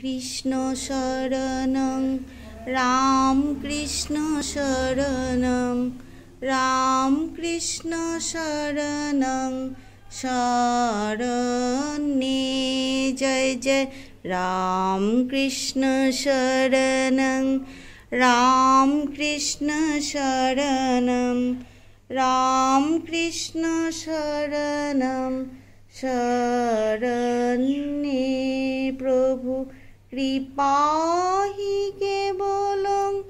কৃষ্ণ শরণং রাম কৃষ্ণ শরণং রাম কৃষ্ণ শরণং শরণে জয় জয়, রাম কৃষ্ণ শরণং রাম কৃষ্ণ শরণং রাম কৃষ্ণ শরণম শরণে প্রভু কৃপাহি কেবলং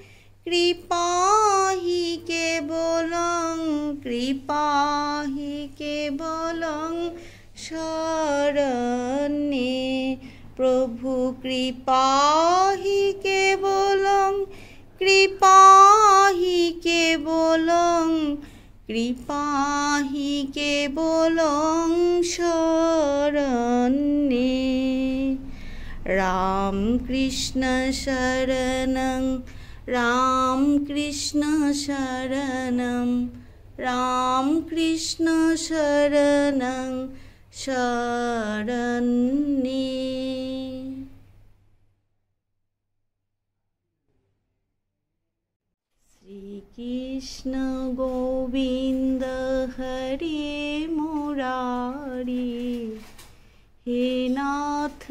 কৃপাহি কেবলং, কৃপাহি কে কেবলং। শরণে প্রভু কৃপাহি কেবলং কৃপাহি কেবলং, কৃপাহি কে কেবলং। শরণে राम कृष्ण शरणं राम कृष्ण शरणं राम कृष्ण शरणं शरणी श्रीकृष्ण गोविन्द हरे मुरारी हे नाथ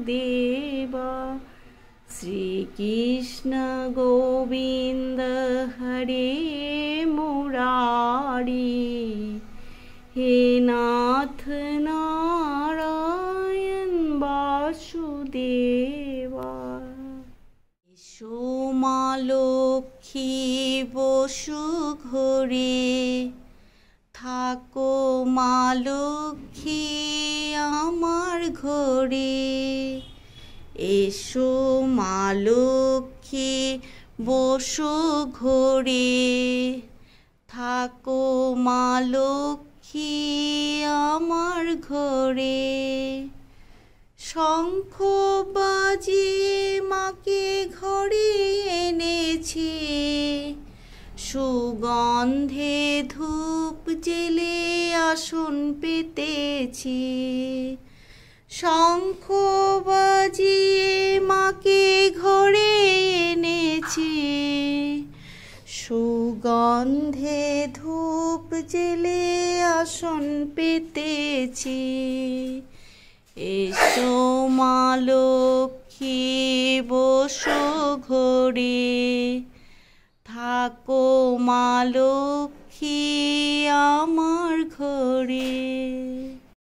বাসুদেবা শ্রীকৃষ্ণ গোবিন্দ হরে মুরারি। হে নাথ নারায়ণ বাসুদেবা। সোমা লক্ষ্মী বসু ঘরে। থাকো মা লক্ষ্মী আমার ঘরে। এসো মা লক্ষ্মী, বসু ঘরে। থাকো মা লক্ষ্মী আমার ঘরে। শঙ্খ বাজিয়ে মাকে ঘরে এনেছি। সুগন্ধে ধূপ জেলে আসন পেতেছি। শঙ্খ বাজিয়ে মাকে ঘরে এনেছি। সুগন্ধে ধূপ জেলে আসন পেতেছি। এসো মা লক্ষ্মী, বসো ঘরে। থাকো মা আমার ঘরে।